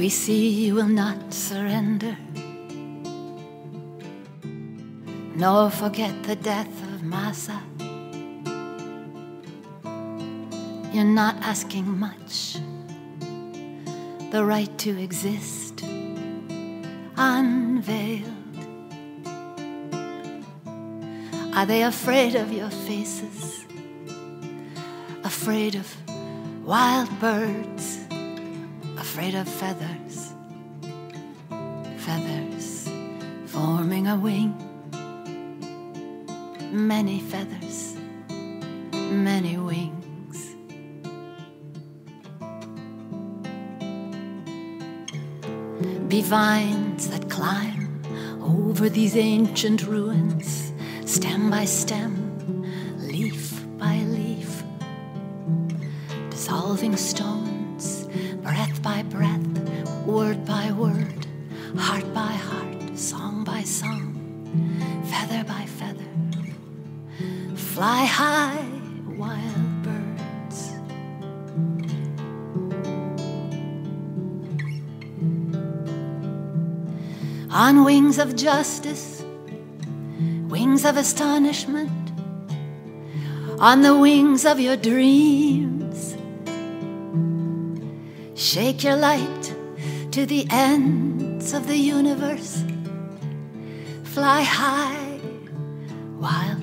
We see you will not surrender, nor forget the death of Mahsa. You're not asking much, the right to exist unveiled. Are they afraid of your faces? Afraid of wild birds? Afraid of feathers? Feathers forming a wing. Many feathers, many wings. Be vines that climb over these ancient ruins stem by stem, leaf by leaf, dissolving stones, breath by breath, word by word, heart by heart, song by song, feather by feather. Fly high, wild birds. On wings of justice, wings of astonishment, on the wings of your dreams. Shake your light to the ends of the universe. Fly high, wild